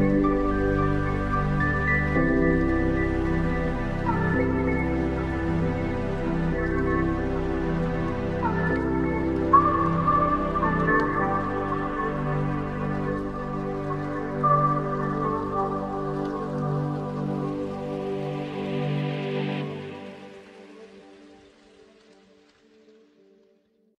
Bye.